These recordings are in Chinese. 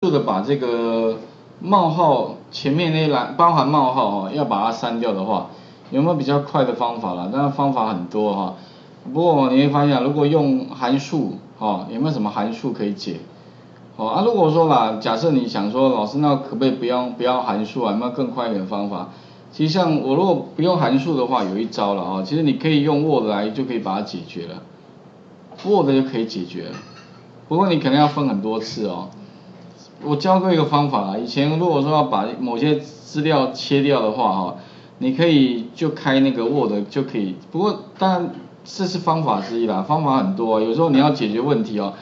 速的把这个冒号前面那一栏包含冒号哦，要把它删掉的话，有没有比较快的方法啦？当然方法很多哈，不过你会发现，如果用函数哈，有没有什么函数可以解？哦啊，如果说啦，假设你想说，老师那可不可以不用不要函数啊？有没有更快一点方法？其实像我如果不用函数的话，有一招了啊，其实你可以用 Word 来就可以把它解决了，Word 就可以解决了。不过你可能要分很多次哦。我教过一个方法啦，以前如果说要把某些资料切掉的话哈，你可以就开那个 Word 就可以。不过当然这是方法之一啦，方法很多，有时候你要解决问题哦，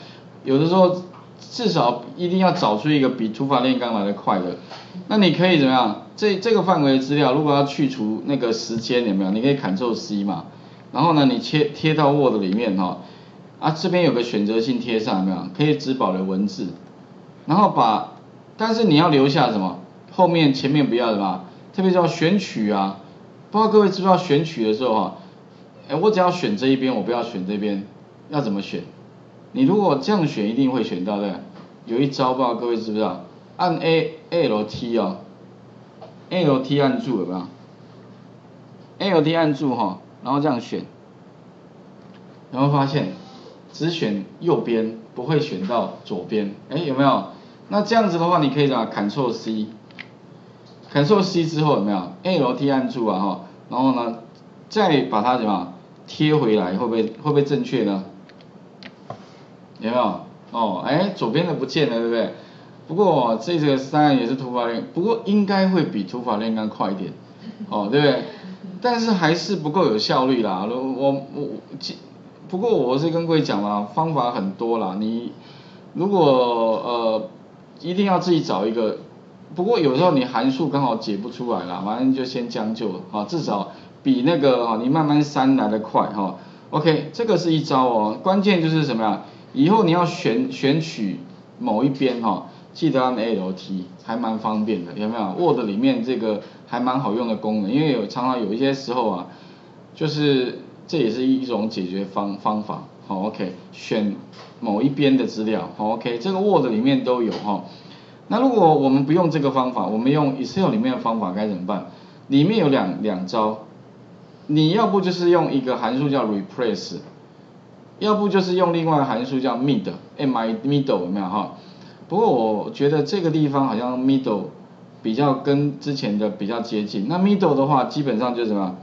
有的时候至少一定要找出一个比土法炼钢来的快的。那你可以怎么样？这这个范围的资料如果要去除那个时间有没有？你可以 Ctrl C 嘛，然后呢你切贴到 Word 里面哈，啊这边有个选择性贴上有没有？可以只保留文字。然后把，但是你要留下什么？后面前面不要什么？特别是要选取啊，不知道各位知不知道选取的时候哈，哎我只要选这一边，我不要选这边，要怎么选？你如果这样选，一定会选到的。有一招，不知道各位知不知道？按 A L T 哦，L T 按住有没有？L T 按住哈，然后这样选，然后发现只选右边，不会选到左边，哎有没有？那这样子的话，你可以讲 Ctrl C，Ctrl C 之后有没有 Alt 按住啊哈，然后呢，再把它怎么贴回来，会不会会不会正确呢？有没有？哦，哎，左边的不见了，对不对？不过这个当然也是土法炼，不过应该会比土法炼钢快一点，哦，对不对？但是还是不够有效率啦。我我我，不过我是跟各位讲啦，方法很多啦，你如果呃。一定要自己找一个，不过有时候你函数刚好解不出来啦，反正就先将就哈，至少比那个哈你慢慢删来的快哈。OK，这个是一招哦，关键就是什么呀？以后你要选选取某一边哈，记得按 ALT，还蛮方便的，有没有？Word 里面这个还蛮好用的功能，因为有常常有一些时候啊，就是这也是一种解决方方法。好，OK，选某一边的资料，好，OK，这个 Word 里面都有哈。那如果我们不用这个方法，我们用 Excel 里面的方法该怎么办？里面有两两招，你要不就是用一个函数叫 Replace，要不就是用另外函数叫 Mid，M I Middle 有没有哈？不过我觉得这个地方好像 Middle 比较跟之前的比较接近。那 Middle 的话，基本上就是什么？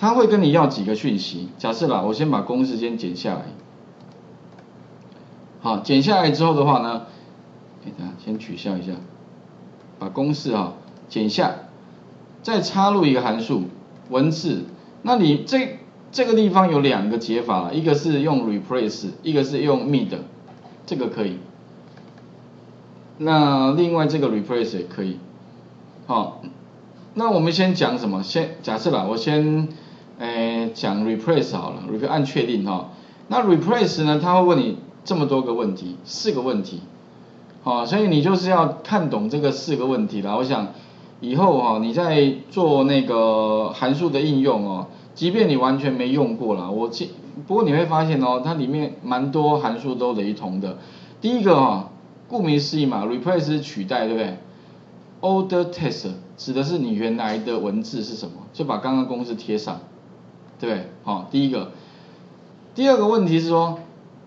他会跟你要几个讯息，假设啦，我先把公式先剪下来，好，剪下来之后的话呢，给大家先取消一下，把公式哈剪下，再插入一个函数文字，那你这这个地方有两个解法，一个是用 replace，一个是用 mid，这个可以，那另外这个 replace 也可以，好，那我们先讲什么？先假设啦，我先。诶，讲 replace 好了如果按确定哈。那 replace 呢，他会问你这么多个问题，四个问题，好，所以你就是要看懂这个四个问题啦。我想以后哈，你在做那个函数的应用哦，即便你完全没用过啦，我记，不过你会发现哦，它里面蛮多函数都雷同的。第一个哈，顾名思义嘛，replace 取代，对不对？old text 指的是你原来的文字是什么，就把刚刚公式贴上。对，好，第一个，第二个问题是说，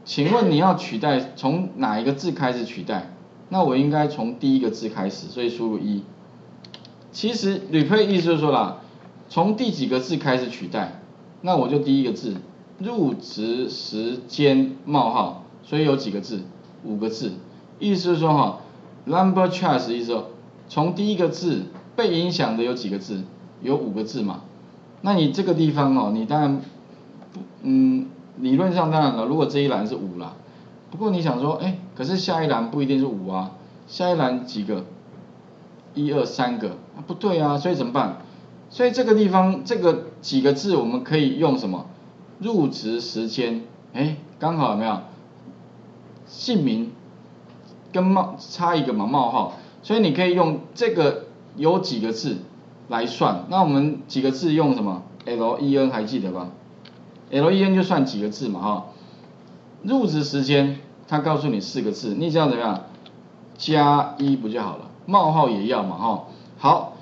请问你要取代从哪一个字开始取代？那我应该从第一个字开始，所以输入一。其实 replace 意思就是说啦，从第几个字开始取代？那我就第一个字，入职时间冒号，所以有几个字？五个字。意思是说哈，number choice 意思说，从第一个字被影响的有几个字？有五个字嘛？那你这个地方哦，你当然，嗯，理论上当然了，如果这一栏是五啦，不过你想说，哎，可是下一栏不一定是五啊，下一栏几个？一二三个，啊不对啊，所以怎么办？所以这个地方这个几个字我们可以用什么？入职时间，哎，刚好有没有？姓名跟冒差一个嘛冒号，所以你可以用这个有几个字？来算，那我们几个字用什么？L E N 还记得吧？L E N 就算几个字嘛哈。入职时间，他告诉你四个字，你只要怎么样？加一不就好了？冒号也要嘛哈。好，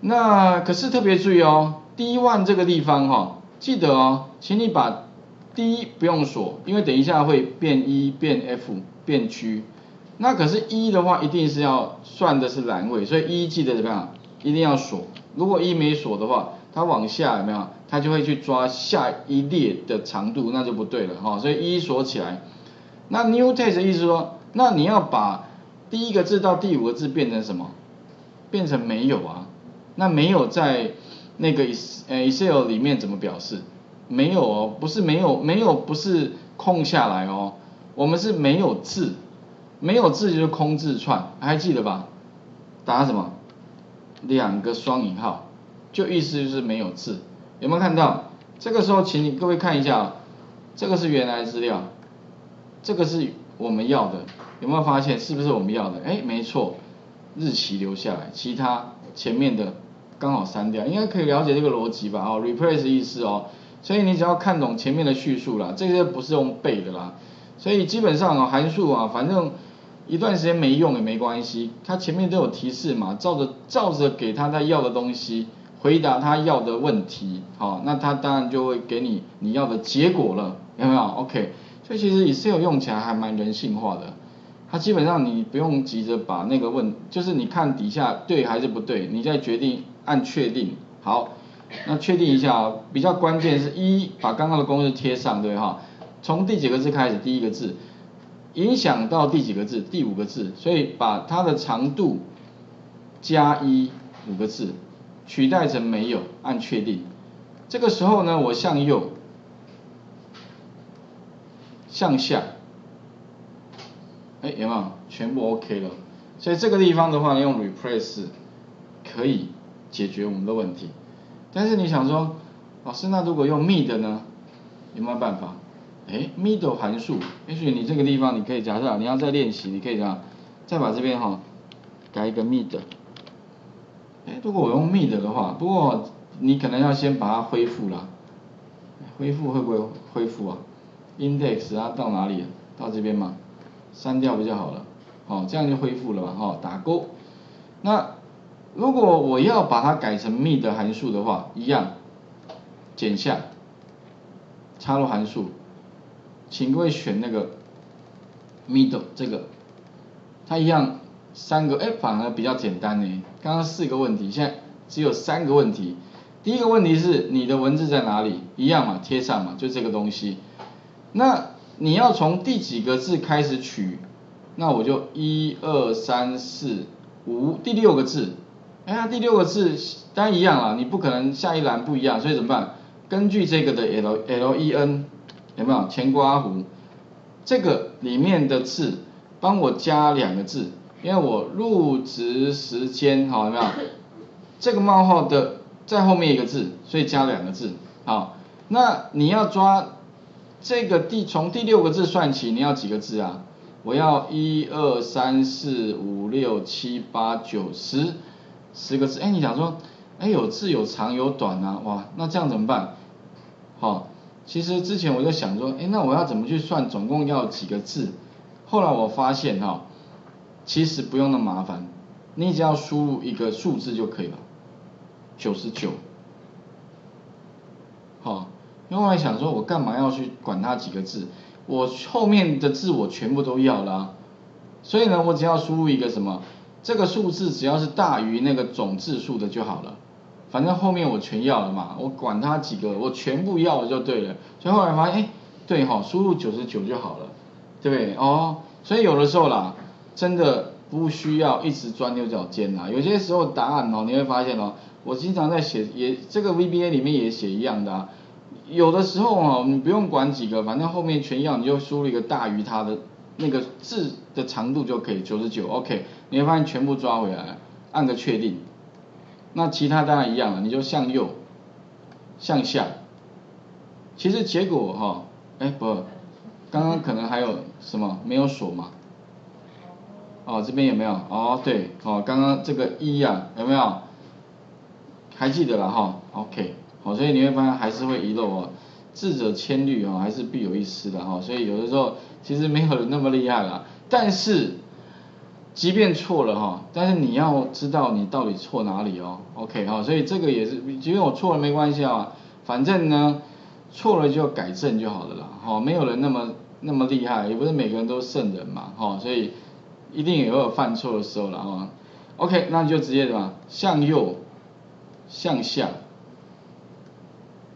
那可是特别注意哦，D one 这个地方哈，记得哦，请你把 D 不用锁，因为等一下会变一变 F 变 G。那可是一的话，一定是要算的是栏位，所以一记得怎么样？一定要锁。如果一没锁的话，它往下有没有？它就会去抓下一列的长度，那就不对了哈。所以一锁起来。那 new text 意思说，那你要把第一个字到第五个字变成什么？变成没有啊？那没有在那个 Excel 里面怎么表示？没有哦，不是没有，没有不是空下来哦，我们是没有字。没有字就是空字串，还记得吧？打什么？两个双引号，就意思就是没有字。有没有看到？这个时候，请你各位看一下，这个是原来资料，这个是我们要的。有没有发现是不是我们要的？哎，没错，日期留下来，其他前面的刚好删掉，应该可以了解这个逻辑吧？哦，replace 意思哦，所以你只要看懂前面的叙述啦，这些不是用背的啦。所以基本上啊，函数啊，反正。一段时间没用也没关系，它前面都有提示嘛，照着照着给他他要的东西，回答他要的问题，好，那他当然就会给你你要的结果了，有没有？OK，所以其实 Excel 用起来还蛮人性化的，它基本上你不用急着把那个问，就是你看底下对还是不对，你再决定按确定，好，那确定一下，比较关键是一把刚刚的公式贴上，对哈，从第几个字开始，第一个字。影响到第几个字？第五个字，所以把它的长度加一五个字取代成没有，按确定。这个时候呢，我向右、向下，哎，有没有？全部 OK 了。所以这个地方的话，用 replace 可以解决我们的问题。但是你想说，老师，那如果用 mid 呢？有没有办法？哎，middle 函数，也许你这个地方你可以假设你要再练习，你可以这样，再把这边哈改一个 middle。哎，如果我用 mid 的话，不过你可能要先把它恢复了，恢复会不会恢复啊？index 啊到哪里？到这边吗？删掉不就好了？好，这样就恢复了嘛，哈，打勾。那如果我要把它改成 mid 函数的话，一样，减下，插入函数。请各位选那个 middle 这个，它一样三个，哎，反而比较简单呢。刚刚四个问题，现在只有三个问题。第一个问题是你的文字在哪里？一样嘛，贴上嘛，就这个东西。那你要从第几个字开始取？那我就一二三四五，第六个字。哎呀，第六个字当然一样啦，你不可能下一栏不一样，所以怎么办？根据这个的 L L E N。有没有前刮弧？这个里面的字帮我加两个字，因为我入职时间好有没有？这个冒号的在后面一个字，所以加两个字。好，那你要抓这个第从第六个字算起，你要几个字啊？我要一二三四五六七八九十十个字。哎，你想说，哎有字有长有短啊，哇，那这样怎么办？好。其实之前我就想说，哎，那我要怎么去算总共要几个字？后来我发现哈，其实不用那么麻烦，你只要输入一个数字就可以了，九十九。好，因为我想说，我干嘛要去管它几个字？我后面的字我全部都要了，所以呢，我只要输入一个什么，这个数字只要是大于那个总字数的就好了。反正后面我全要了嘛，我管它几个，我全部要了就对了。所以后来发现，哎，对哈，输入九十九就好了，对不对？哦，所以有的时候啦，真的不需要一直钻牛角尖啦。有些时候答案哦，你会发现哦，我经常在写，也这个 VBA 里面也写一样的啊。有的时候哦，你不用管几个，反正后面全要，你就输入一个大于它的那个字的长度就可以，九十九，OK，你会发现全部抓回来，按个确定。那其他当然一样了，你就向右、向下。其实结果哈，哎不，刚刚可能还有什么没有锁嘛？哦，这边有没有？哦对，哦刚刚这个一呀有没有？还记得了哈？OK，好，所以你会发现还是会遗漏哦。智者千虑啊，还是必有一失的哈。所以有的时候其实没有人那么厉害了，但是即便错了哈，但是你要知道你到底错哪里哦，OK 哈，所以这个也是，即便我错了没关系啊，反正呢，错了就改正就好了啦，哈，没有人那么那么厉害，也不是每个人都圣人嘛，哈，所以一定也会有犯错的时候了哈，OK，那就直接什么，向右，向下，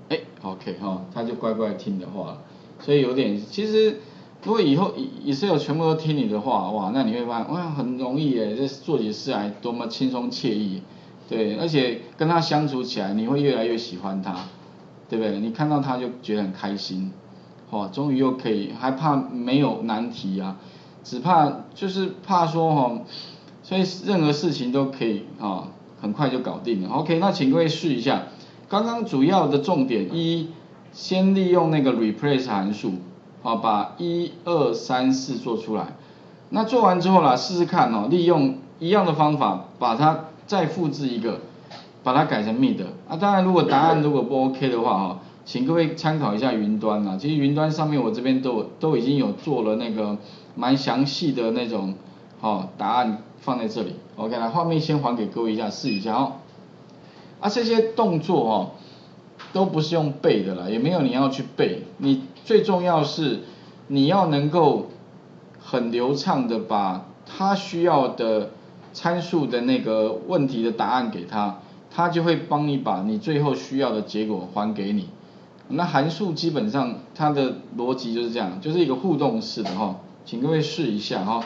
哎，OK 哈，他就乖乖听的话，所以有点其实。如果以后以色列全部都听你的话，哇，那你会发现哇很容易耶，这做起事来多么轻松惬意，对，而且跟他相处起来你会越来越喜欢他，对不对？你看到他就觉得很开心，哦，终于又可以，还怕没有难题啊，只怕就是怕说哈，所以任何事情都可以啊，很快就搞定了。OK，那请各位试一下，刚刚主要的重点一，先利用那个 replace 函数。好，把一二三四做出来。那做完之后啦，试试看哦，利用一样的方法，把它再复制一个，把它改成 mid。啊，当然如果答案如果不 OK 的话哈，请各位参考一下云端啦。其实云端上面我这边都都已经有做了那个蛮详细的那种，好答案放在这里。OK，来画面先还给各位一下，试一下哦。啊，这些动作哦。都不是用背的啦，也没有你要去背，你最重要是你要能够很流畅的把他需要的参数的那个问题的答案给他，他就会帮你把你最后需要的结果还给你。那函数基本上它的逻辑就是这样，就是一个互动式的哈，请各位试一下哈。